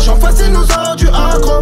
L'argent facile nous a rendu accro.